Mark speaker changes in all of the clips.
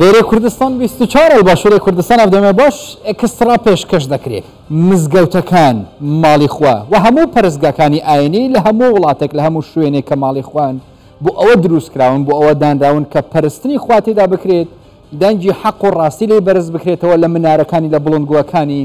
Speaker 1: دێرێ کوردستان 24 لە باشووری کوردستان ئەودەمە باش ئەکسترا پێشکەش دەکرێت مزگەوتەکان ماڵی خوا و هەموو پەرستگاکانی ئاینی لە هەموو وڵاتێک لە هەموو شوێنێک کە ماڵی خوان بۆ ئەوە دروست کراون بۆ ئەوە دانراون کە پەرستنی خواتیدا بکرێت دەنگی حەق و ڕاستی لی بەرز بکرێتەوە لە منارەکانی لە بڵندگووەکانی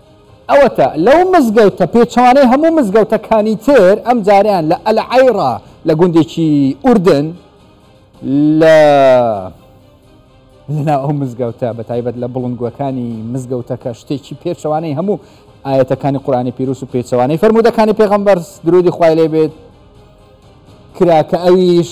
Speaker 1: ئەوەتا لەو مزگەوتە پێچەوانەی هەموو مزگەوتەکانی تر ئەم جارەیان لە ئەلعەیڕا لە گوندێکی ئوردن لە لەناو ئەو مزگەوتە بە تایبەت لە بڵندگوەکانی مزگەوتەکە شتێکی پێچەوانەی هەموو ئاەتەکانی قورانی پیرروس و پێچەوانەی فەرمودەکانی پێغەمبەر درودی خوای لێ بێت کرا کە ئەویش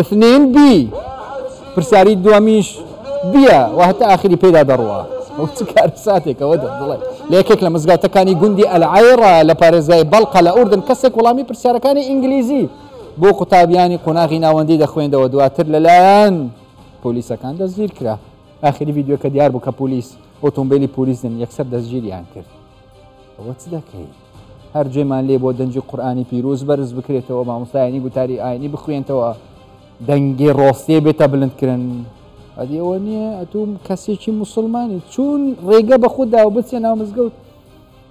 Speaker 1: اثنین بی پرسیاری دووەمیش بیە و هەتا ئاخری پێدا دەڕوا چ کارساتێکەوە دە بڵێ لە یەکێک لە مزگەوتەکانی گوندی ئەلعێرا لە پارێزگای بەڵقە لە ئوردن کەسێک وڵامی پرسیارەکانی ئینگلیزی بۆ قوتابیانی قۆناغی ناوەندی دەخوێندەوە دواتر لەلایەن پۆلیسەکان دەستگیر کرا ئاخری یددیوکە دیار بوو کە پۆلیس ئۆتۆمبیلی پۆلیسن یەکسەر دەستگیریان کرد ئەوە چ دەکەیت هەر جێمان لێ بۆ دەنگی قورئانی پیروز بەرز بکرێتەوە مامۆستایانی گوتاری ئاینی بخوێنتەوە دەنگی ڕۆستێ بێتە بلندکردن ئەدی ئەوە نییە ئەتوم کەسێکی مسلمانی چون ڕێگە بە خوددا و بچێ ناو مزگەوت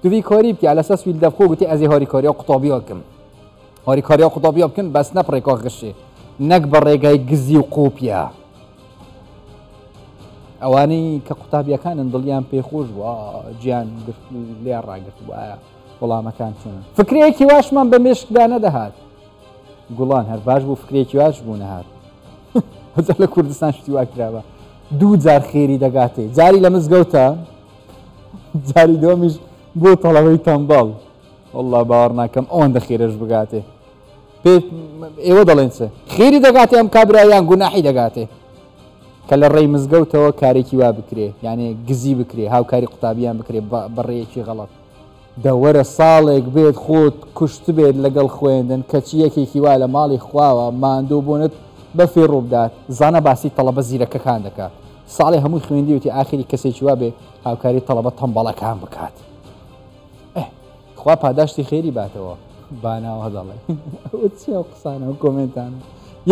Speaker 1: دوی کاری بکە لەسەر سویل دەبخۆ گوتی ئەزی هاریکاریا قوتابیاکەم هاریکاریا قوتابیا بکەن بەس نەپڕێکا غشێ نەک بە ڕێگای گزی و قوپیا ئەوانەی کە قوتابیەکانن دڵیان پێ خۆش بووە گیان گرت و لێ ڕاگرت وایە وەڵامەکان چۆن فکرەیەکی واشمان بە مێشکدا نەدەهات گوڵان هەر باش بوو فکرێکی واش بوو نەهات هەزە لە کوردستان شتی واکراوە دوو جار خێری دەگاتێ جاری لە مزگەوتە جاری دۆمیش بۆ تەڵەوەی تەمبەڵ والله باوەڕ ناکەم ئەوەندە خێرەش بگاتێ پێ ئێوە دەڵێن چ خێری دەگاتێ ئەم کابرایان گوناحی دەگاتێ کە لە ڕێی مزگەوتەوە کارێکی وا بکرێ یانێ گزی بکرێ هاوکاری قوتابیان بکرێ بەڕێیەکی غەڵت دەوەرە ساڵێک بێت خۆت کوشت بێت لەگەڵ خوێندن کەچی یەکێکی وا لە ماڵی خواوە ماندوو بوونت بە فێڕوبدات زانە باسی تەڵەبە زیرەکەکان دەکات ساڵێ هەمووی خوێندیوتی ئاخری کەسێکی وا بێ هاوکاری تەڵەبە تەمبەڵەکان بکات. ئەه خوا پاداشتی خێری باتەوە باناوە دەڵێ ئەوە چی ئەو قسانە و کۆمێنتانە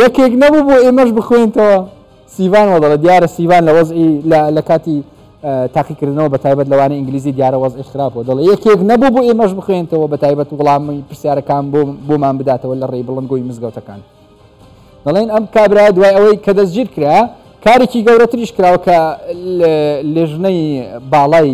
Speaker 1: یەکێک نەبوو بۆ ئێمەش بخوێنتەوە سیڤان وە دەڵێ دیارە سیڤان لە وەزعی لە کاتی تاقیکردنەوە بە تایبەت لەوانە ئینگلیزی دیارە وەزعی خراپەوە دەڵێ یەکێک نەبوو بۆ ئێمەش بخوێنتەوە بە تایبەت وڵامی پرسیارەکان بۆ بۆمان بداتەوە لە ڕێی بڵند گۆی مزگەوتەکان دەڵێن ئەم کابرا دوای ئەوەی کە دەستگیر کرا کارێکی گەورەتریش کراوە کە لێژنەی باڵای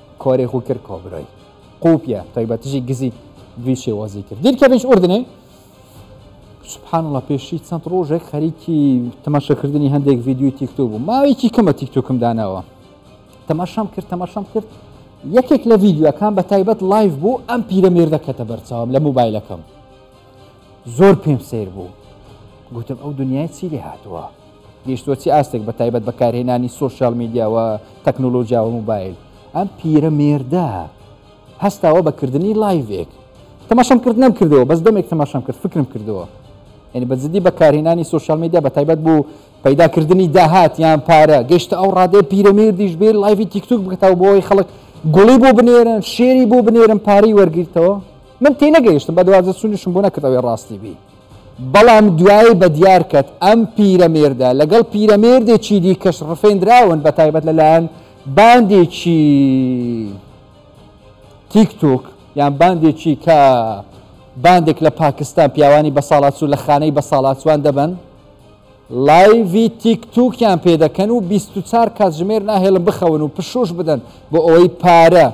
Speaker 1: کۆرێ خو کرد کۆبرای قوپیە تایبەتژی گزی دوی شێوازی کرد دیر کەبیش ئوردنێ سبحان الله پێشی چەند ڕۆژێک خەریکی تەماشاکردنی هەندێک ڤیددیوی تیکتۆ بوو ماوێکی کەمە تیکتۆکم داناوە تەماشام کرد تەماشام کرد یەکێک لە ڤیددیوەکان بە تایبەت لایف بوو ئەم پیرەمێردە کەتە بەرچاوم لە موبایلەکەم زۆر پێم سەیر بوو گوتم ئەو دنیای چی لێ هاتووە گەشتوە چی ئاستێک بە تایبەت بەکارهێنانی سوۆسیال میدیاوە تەکنۆلۆژیاوە موبایل ئەم پیرە مێردە هەستاوە بەکردنی لایڤێک تەماشام کرد نەم کردەوە بەس دەمێک تەماشام کرد فکرم کردەوە یعنی بە جدی بەکارهێنانی سوۆسیال میدیا بە تایبەت بوو پەیداکردنی داهات یان پارە گەشتە ئەو ڕادێ پیرەمێردیش بێ لایڤی تیکتوک بکەتەوە بۆی خەڵک گوڵی بۆ بنێرن شێری بۆ بنێرن پارەی وەرگیرتەوە من تێ نەگەیشتم بە دوازدە سونیشم بۆ نەکرد ئەوێ ڕاستی بی بەڵام دوایی بە دیار کرد ئەم پیرەمێردە لەگەڵ پیرەمێردێکی دیکەش ڕفێنراون بە تایبەت لەلایەن باندێکی تیکتوک یان باندێکی کە باندێک لە پاکستان پیاوانی بە ساڵاتسو لە خانەی بە ساڵاتوان دەبن لایڤی تیک توکیان پێ دەکەن و بیست و چار کاتژمێر ناهێڵن بخەون و پشوش بدەن بۆ ئەوەی پارە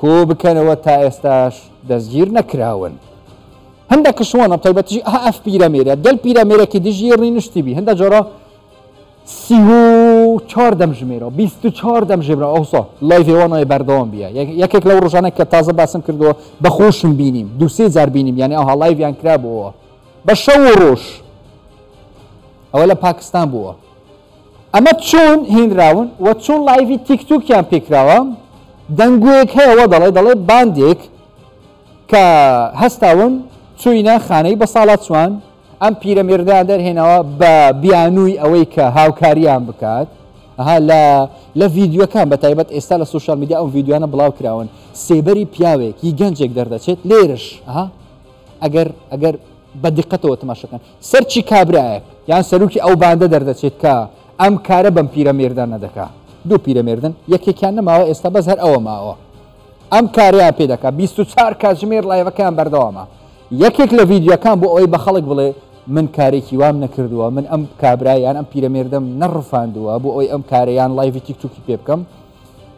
Speaker 1: کۆ بکەنەوە تا ئێستاش دەستگیر نەکراون. هەندە کشوەنە تایبەتیژی ئەها ئەف پیرەمێرە گەل پیرەمێرەکی دژی ڕی نشتی بی هەندە جۆرە سی و چوار دەمژمێرە بیست و چوار دەمژێرە ئەوسا لایڤێ وانایە بەردەوام بیە یەکێک لەو ڕژانە کە تازە باسم کردووە بەخۆشم بینیم دووسێ جار بینیم یعنی ئەوها لایڤیان کرابەوە بە شەو و ڕۆژ ئەوە لە پاکستان بووە ئەمە چۆن هینراون و چۆن لایڤی تیکتوکیان پێکراوە دەنگوێک هەیەەوە دەڵێ دەڵێ باندێک کە هەستاون چوینە خانەی بە ساڵا چوان ئەم پیرە مێردان دەرهێنەوە بە بیانووی ئەوەی کە هاوکاریان بکات ها لە لە ڤیددیوەکان بە تایبەت ئێستا لە سوشال میدیا ئەو ڤیددیوانە بڵاو کراون سێبەری پیاوێک هی گەنجێک دەردەچێت لێرش ها ئەگەر ئەگەر بە دقەتەوە تماشا کەن سەرچی کابرایەک یان سەرروکی ئەو باندە دەردەچێت کە ئەم کارە بەم پیرە مێردان نەدەکا دوو پیرە مێردن یەکێکیان نەماوە ئێستا بەس هەر ئەوە ماوە ئەم کاریان پێ دەکات 24 کاتژمێر لایەکەیان بەردەوامە یەکێک لە ڤیددیوەکان بۆ ئەوەی بە خەڵک بڵێ من کارێکی وام نەکردووە من ئەم کابرایان ئەم پیرەمێردەم نەڕفاندووە بۆ ئەوی ئەم کارەیان لایڤی تیکتوکی پێ بکەم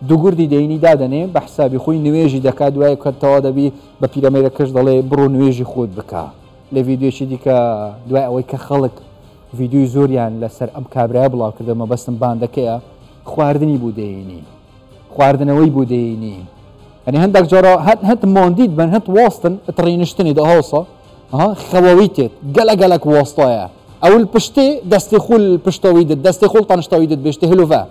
Speaker 1: دوگوردی دەینی دادەنێ بەحسابی خۆی نوێژی دەکات دوای کە تەوا دەبی بە پیرەمێرەکەش دەڵێ بڕۆ نوێژی خۆت بکە لە ڤیددیوێکی دیکە دوای ئەوەی کە خەڵک ڤیددیوی زۆریان لەسەر ئەم کابراە بڵاوکردە مەبەستم باندەکەیە خواردنی بوو دەینی خواردنەوەی بوو دەینی ئەنی هەندێک جارە هەت هەت مۆندیت بن هەت وەستن تڕینشتنی دەهۆسە خەوەوی تێت گەلە گەلک وەستایە ئەول پشتی دەستی خول پشتەوەی دەستی خۆڵ تەنشتەوەی دەت بێشتی هلوڤە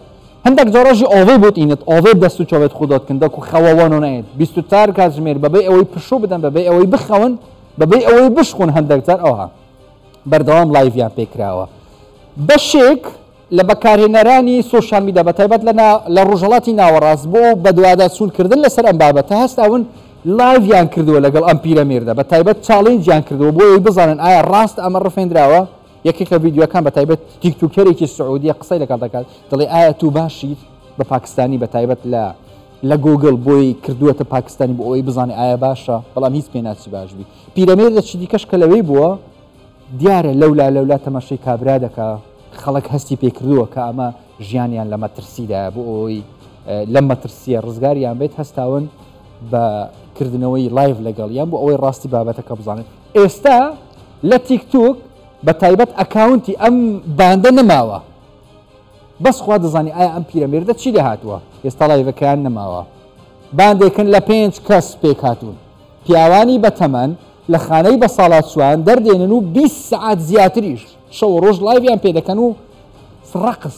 Speaker 1: هندک جارا ژی ئاوێ بوت ئینت ئاوێ دەست و چاوێت خودات کن دەکو خەوە وانۆ نەێت بیست و چار کاتژمێر بەبێ ئەوەی پشوو بدەن بەبێ ئەوەی بخەون بەبێ ئەوەی بشخون هەندێک جار ئەوها بەردەوام لایڤیان پێکراوە بەشێک لە بەکارهێنەرانی سوۆشال میدا بە تایبەت لە ڕژەڵاتی ناوەڕاست بۆ بەدوادا سوولکردن لەسەر ئەم بابەتە هەستاون لایڤیان کردووە لەگەڵ ئەم پیرەمێردە بە تایبەت چاڵنجیان کردووە بۆی بزانن ئایا ڕاست ئەمە ڕفێنراوە یەکێک لە ڤیدیۆکان بە تایبەت تیکتوکەرێکی سعودیە قسەی لەگەڵ دەکات دەڵێ ئایا تو باشیت بە پاکستانی بە تایبەت لە لە گوگل بۆی کردووەتە پاکستانی بۆ ئەوەی بزانێ ئایا باشە بەڵام هیچ پێ ناچی باش بی پیرەمێر لە چی دیکەش کە لەوەی بووە دیارە لەولا لەولا تەمەشەی کابرا دەکا خەڵک هەستی پێکردووە کە ئەمە ژیانیان لە مەترسیدا بۆ ئەوەی لەم مەترسیە ڕزگاریان بێت هەستاون بە کردنەوەی لایڤ لەگەڵ یان بۆ ئەوەی ڕاستی بابەتەکە بزانن ئێستا لە تیک توک بە تایبەت ئەکاونتی ئەم باندە نەماوە بەس خوا دەزانی ئایا ئەم پیرەمێردە چی لێ هاتووە ئێستا لایڤەکەیان نەماوە باندێکن لە پێنج کەس پێک هاتوون پیاوانی بەتەمەن لە خانەی بە ساڵاتچوان دەردێنن و 20 سعات زیاتریش شەو ڕۆژ لایڤیان پێ دەکەن و ڕقس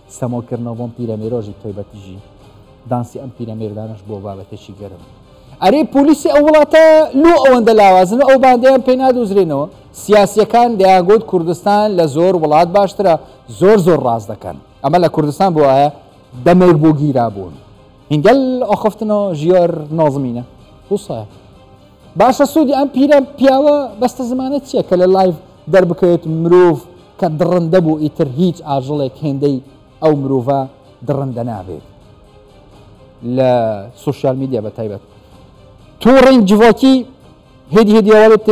Speaker 1: سەمۆ کردنەوە بۆم پیرەمیرۆژی تۆی بەتیژی دانسی ئەم پیرەمیردانش بۆ بابەتێکی گەرم ئەرێ پۆلیسی ئەو وڵاتە لۆ ئەوەندە لاوازن ئەو باندیان پێ نادوزرێنەوە سیاسەکان دەیانگوت کوردستان لە زۆر وڵات باشترە زۆر زۆر ڕاست دەکەن ئەمە لە کوردستان بووایە دەمێک بۆ گیرا بوون هینگەل ئۆخفتنەوە ژیۆر نۆزمینە وسە باشە سودی ئەم پیرە پیاوە بەستە زمانە چییە کە لە لایڤ دەربکەوێت مرۆڤ کە دڕندە بوو ئیتر هیچ ئاژڵێک هێندەی ئەو مرۆڤە دڕندە نابێت لە سوسیال میدیا بە تایبەت تووڕین جڤۆکی هێدی هێدیوەێت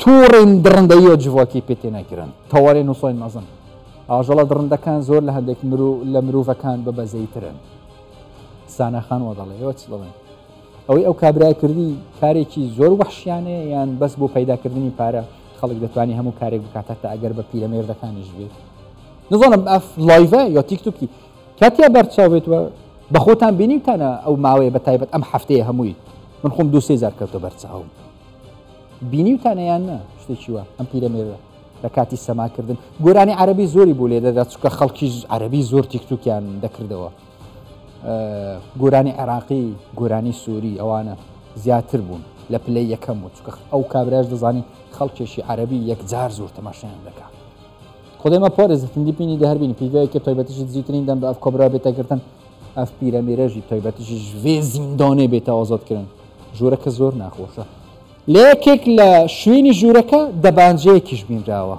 Speaker 1: تووڕین دڕندەیە جڤۆکی پێ تێ نەکرن تەوارێ نووسڵین مەزن ئاژەڵە دڕندەکان زۆر لە هەندێک مرو لە مرۆڤەکان بە بەزەیترن سانەخان وە دەڵێەوە چ دەڵێن ئەوەی ئەو کابرایە کردی کارێکی زۆر وەحشیانەیە یان بەس بۆ پەیدا کردنی پارە خەڵک دەتوانانی هەموو کارێک بکات هەتا ئەگەر بە پیرە مێردەکانیش بێت نزانم ئەف لایڤە یا تیکتوکی کاتیا بەرچاوێت و بە خۆتان بینیوتانە ئەو ماوەیە بە تایبەت ئەم هەفتەیە هەمووی من خۆم دو سێ زار کەوتە بەرچاوم بینیوتانەیان نە شتێکی وە ئەم پیرە مێردە لە کاتی سەماکردن گۆرانی عربی زۆری بۆ لێ دەدا چکە خەڵکیش عربی زۆر تیکتوکیان دەکردەوە گورانی عێراقی گورانی سوری ئەوانە زیاتر بوون لە پلەی یەکەم بوو چکە ئەو کابراش دەزانی خەڵکێکی عەربی یەکجار زۆر تەماشایان دەکا خودێمە پۆرزتندی پینی دەهربینی پیڤەیەکە تایبەتیشی زیترین دەم بە ئەف کۆبرا بێتەگرتن ئەف پیرەمیرەژی تایبەتیشی ژێ زیندانێ بێتە ئازادکردن ژوورەکە زۆر ناخۆشە لە یەکێک لە شوێنی ژوورەکە دەبانجەیەکیش بینراوە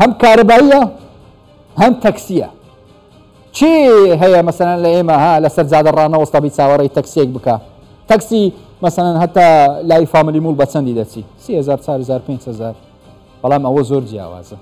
Speaker 1: هەم کارەباییە هەم تەکسیە چی هەیە مەسەن لە ئێمە ها لەسەر جادە ڕانەوەستا بی چاوەڕی تەکسێک بکە تەکسی مەسەن هەتا لای فامیلی مول بە چەندی دەچی 3500 بەڵام ئەوە زۆر جیاوازە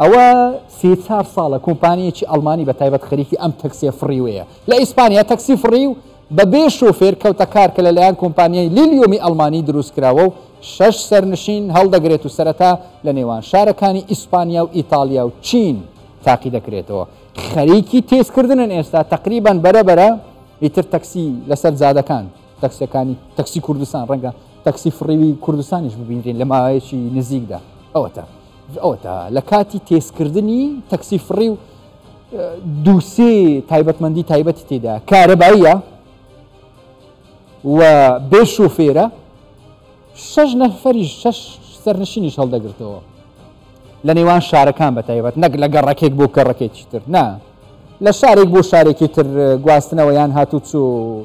Speaker 1: ئەوە سی چار ساڵە کۆمپانیەکی ئەلمانی بە تایبەت خەریکی ئەم تەکسێ فڕیوەیە لە ئیسپانیا تەکسی فڕی و بە بێ شوفێر کەوتە کار کە لەلایەن کۆمپانیای لیلیۆمی ئەڵمانی دروستکراوە و شەش سەرنشین هەڵدەگرێت و سەرەتا لە نێوان شارەکانی ئیسپانیا و ئیتاڵیا و چین تاقی دەکرێتەوە خەریکی تێستکردنن ئێستا تەقریبەن بەرە بەرە ئیتر تەکسی لەسەر جادەکان تەکسەکانی تەکسی کوردستان ڕەنگە تەکسی فڕیوی کوردستانیش ببینرێن لە ماوەیەکی نزیکدا ئەوەتە ئەوەتە لە کاتی تێستکردنی تەکسی فڕی و دوو سێ تایبەتمەندی تایبەتی تێدا کارەباییە و بێ شوفێرە شەش نەفەری شەش سەرنشینیش هەڵدەگرتەوە لە نێوان شارەکان بە تایبەت نەک لە گەڕەکێک بۆ کەڕەکێکی تر نا لە شارێک بۆ شارێکی تر گواستنەوە یان هاتوچوو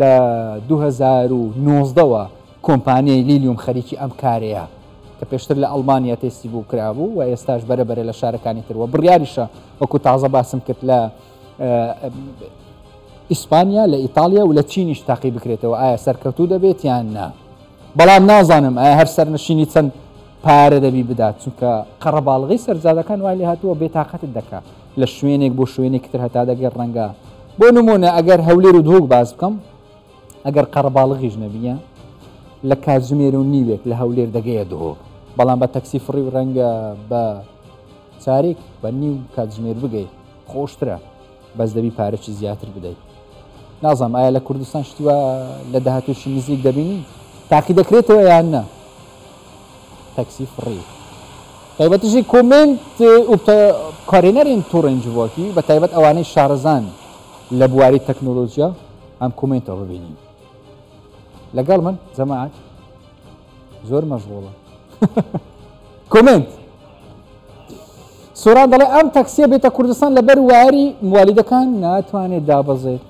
Speaker 1: لە دوو هەزار و نۆزدە وە کۆمپانیای لیلیوم خەریکی ئەم کارەیە کە پێشتر لە ئەڵمانیا تێستی بوو کرابوو و ئێستاش بەرە بەرە لە شارەکانی تر وە بڕیاریشە وەکو تازە باسم کرد لە ئیسپانیا لە ئیتالیا و لە چینیش تاقی بکرێتەوە ئایا سەرکەوتوو دەبێت یان نا بەڵام نازانم ئایا هەر سەرنشینی چەند پارە دەبی بدات چونکە قەڕەباڵغی سەرجادەکان وای لێ هاتووە بێتاقەتت دەکا. لە شوێنێک بۆ شوێنێکی تر هەتا دەگەر ڕەنگە بۆ نمونە ئەگەر هەولێر و دهۆک باز بکەم ئەگەر قەرەباڵغیش نەبیە لە کاتژمێر و نیوێک لە هەولێر دەگەیە دهۆ بەڵام بە تەکسی فڕی و ڕەنگە بە چارێک بە نیو کاتژمێر بگەی خۆشترە بەس دەبی پارەی زیاتر بدەیت نازم ئایا لە کوردستان شتیوە لە داهاتوشی نزیک دەبینی تاقی دەکرێتەوە یان نە تەکسی فڕی تایبەتیشی کومنت و کارێنەرین تورنج وەکی بە تایبەت ئەوانەی شارەزان لە بواری تەکنۆلۆژیا ئەم کومنتەوە ببینین لەگەڵ من جەماعات زۆر مەژغۆڵە کومنت سۆران دەڵێ ئەم تەکسیە بێتە کوردستان لەبەر واری موالیدەکان ناتوانێت دابەزێت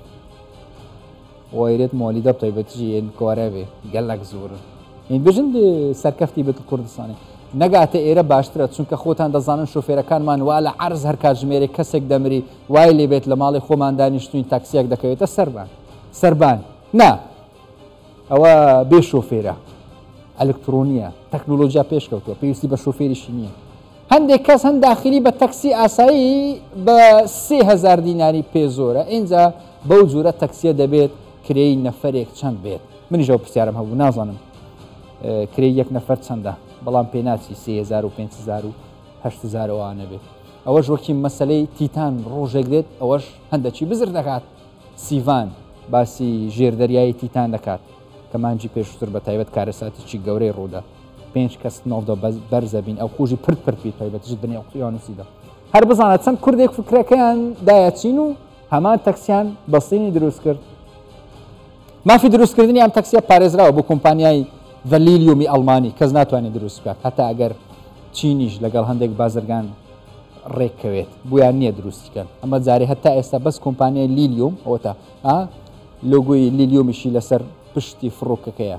Speaker 1: وەیرێد مۆلیدە تەیبەت جی یەن کۆرە بێ گەلەک زۆرن هین بژن دێ سەرکەفتی بێت کوردستانی نەگاتە ئێرە باشترە چونکە خۆتان دەزانن شوفێرەکانمان وا لە عەرز هەر کاتژمێرێک کەسێک دەمری وای لێ بێت لە ماڵی خۆمان دانیشتوین تاکسیەک دەکەوێتە سەربان سەربان نا ئەوە بێ شوفێرە ئەلکترۆنیە تەکنۆلۆژیا پێشکەوتوە پێویستی بە شوفێریشی نییە هەندێک کەس هەن داخلی بە تەکسی ئاسایی بە سێ هەزار دیناری پێ زۆرە ئینجا بەو جورە تەکسیە دەبێت کرێی نەفرێک چەند بێت منیش ئەو پرسیارم هەبوو نازانم کرێی یەک نەفەر چەندە بەڵام پێناچی سێ هزار و پێنج هزار و هەشت هزارەوە نەبێت ئەوەش وەکی مەسلەی تیتان ڕۆژێک دێت ئەوەش هەندەکی بزر دەکات سیڤان باسی ژێردەریایی تیتان دەکات کە مانجی پێشتر بە تایبەت کارەساتیی گەورەی ڕوودا پێنج کەس نۆڤدە بەرزە بین ئەو قوژی پرد پرد بی تایبەتیشت بنێ قیانوسیدا هەر بزانە چەند کوردێک فکرەکەیان دایەچین و هەمان تەکسیان بەستینی دروست کرد مافی دروستکردنی ئەم تەکسیە پارێزراوە بۆ کۆمپانیای ڤەلیلیومی ئەلمانی کەس ناتوانێت دروست بکات هەتا ئەگەر چینیش لەگەڵ هەندێک بازرگان ڕێککەوێت بۆیان نییە دروستیکەن ئەمە جارێ هەتا ئێستا بەس کۆمپانیای لیلیوم ئەوە تا لۆگوی لیلیومیشی لەسەر پشتی فڕۆکەکەیە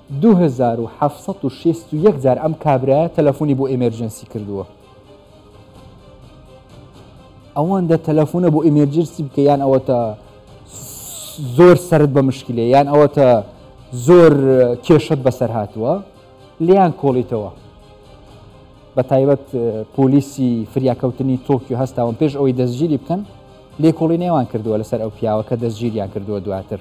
Speaker 1: دوو هەزار و حەفت سەد و شەست و یەک جار ئەم کابرایە تەلەفونی بۆ ئێمێرجێنسی کردووە. ئەوەندە تەلەفونە بۆ ئێمێرجێنسی بکە یان ئەوەتە زۆر سرد بە مشکلێ یان ئەوەتە زۆر کێشت بەسەر هاتووە لیان کۆڵیتەوە. بە تایبەت پۆلیسی فریاکەوتنی تۆکیو هەستاون پێش ئەوەی دەستگیری بکەن لێکۆڵی نێوان کردووە لەسەر ئەو پیاوە کە دەستگیریان کردووە دواتر.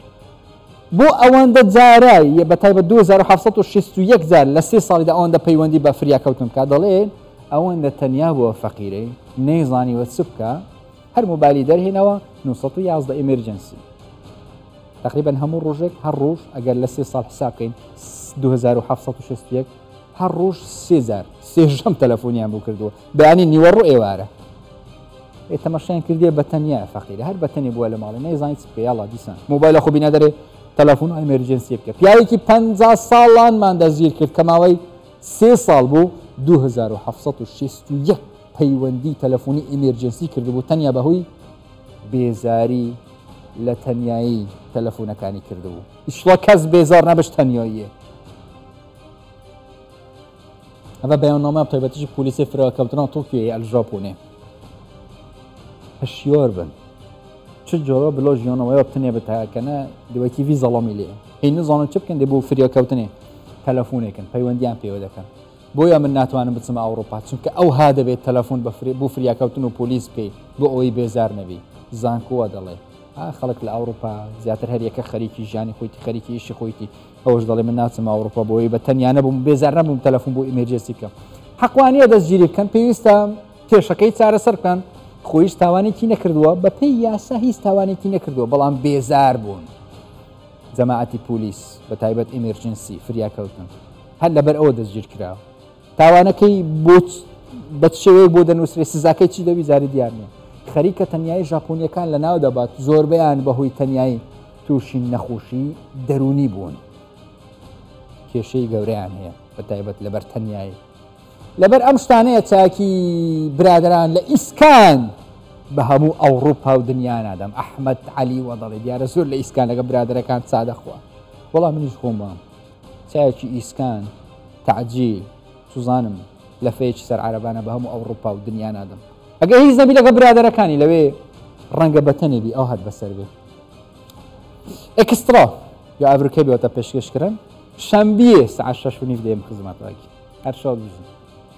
Speaker 1: بۆ ئەوەندە جارا یە بە تایبەت دوو هەزار و حەڤت سەد و شەست و یەک جار لە سێ ساڵیدا ئەوەندە پەیوەندی بە فریاکەوتن بکات دەڵێن ئەوەندە تەنیا بووە فەقیرەی نەیزانیوە چ بکە هەر موبایلی دەرهێنەوە 911 ئیمرجنسی تقریبا هەموو ڕۆژێک هەر ڕۆژ ئەگەر لە سێ ساڵ حساب بکەین 2761 هەر ڕۆژ سێزار سێژەم تەلەفۆنیان بوو کردووە بەیانی نیوەڕۆ ئێوارە ئێ تەماشایان کردیە بەتەنیایە فەقیرە هەر بەتەنێ بووە لە ماڵێ نەیزانیت چ بکە یاڵا دیسان مۆبایلە خۆ بینا دەرێ تەلەفۆن و ئەمێرجنسی بکە پیاوێکی پ ساڵانمان دەزگیر کرد کە ماوەی سێ ساڵ بوو 1960 پەیوەندی تەلەفۆنی ئیمێرجنسی کردبوو تەنیا بەهۆی بێزاری لە تەنایی تەلەفۆنەکانی کردبوو ئیشڵە کەس بێزار نەبش تەنیاییە ئەڤە بەیاننامە تایبەتیش پۆلیسی فراکەوتنە تۆفیەیە ئەل ژاپۆنێ هەشیار بن چ جۆرە بلۆ ژیانەوەیا بتنێ بتاکەنە دوەکی وی زەڵامی لێ هی نزانن چ بکەن دێ بۆ فریاکەوتنێ تەلەفۆنێکن پەیوەندیان پێوە دەکەن بۆیە من ناتوانم بچمە ئەوروپا چونکە ئەو ها دەبێت تەلەفۆن بەفری بۆ فریاکەوتن و پۆلیس بکەیت بۆ ئەوەی بێزار نەبی زانکووە دەڵێ خەڵک لە ئەوروپا زیاتر هەریەکە خەریکی ژیانی خۆیتی خەریکیشی خۆیتی ئەوەش دەڵێ من ناچم ئەوڕوپا بۆی بە تەنیا نەبووم بێزار نەبووم تەلەفۆن بۆ ئیمێرجێسی بکەم حەقوانیە دەستگیری بکەن پێویستە کێشەکەی چارەسەر بکەن خۆیش تاوانێکی نەکردووە بە پێی یاسا هیچ تاوانێکی نەکردووە بەڵام بێزار بوون جەماعەتی پولیس بە تایبەت ئیمێرجنسی فریاکەوتن هەر لەبەر ئەوە دەستگیر کراوە تاوانەکەی بۆچ بەچ شێوەیەک بۆ دەنووسرێت سزاکەی چی دەبی زاری دیار نیە خەریکە تەنایی ژاپۆنیەکان لە ناو دەبات زۆربیان بەهۆی تەنایی تووشی نەخۆشی دەرونی بوون کێشەی گەوریان هەیە بە تایبەت لەبەر تەنایی لەبەر ئەم شتانەیە چاکی برادران لە ئیسکان بە هەموو ئەوروپا و دنیا نادەم ئەحمد علی وە دەڵێ دیارە زۆر لە ئیسکانەکە برادەکان سادەخوا وەڵام منیش خۆمان چایەکی ئیسکان، تەعجیل، سوزانم لە فەیەکی سەر عەرەبانە بە هەموو ئەوڕوپا و دنیا نادەم. ئەگەر هیچ نەبی لەگەڵ برادەرەکانی لەوێ ڕەنگە بە تەنێ بی ئەو هەر بەسەر بێ ئێکستڕا یا ئەڤرکەی بۆتە پێشکەشکرن شەمبیێ سەعات شەش و نیڤ دێم خزمەتاگی هەر شاد بژی.